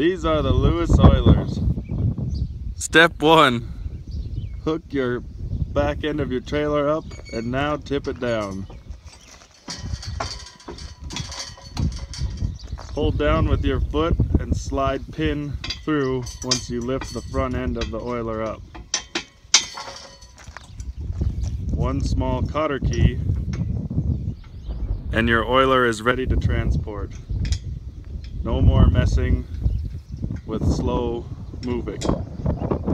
These are the Lewis Oilers. Step one, hook your back end of your trailer up and now tip it down. Hold down with your foot and slide pin through once you lift the front end of the oiler up. One small cotter key and your oiler is ready to transport. No more messing with slow moving.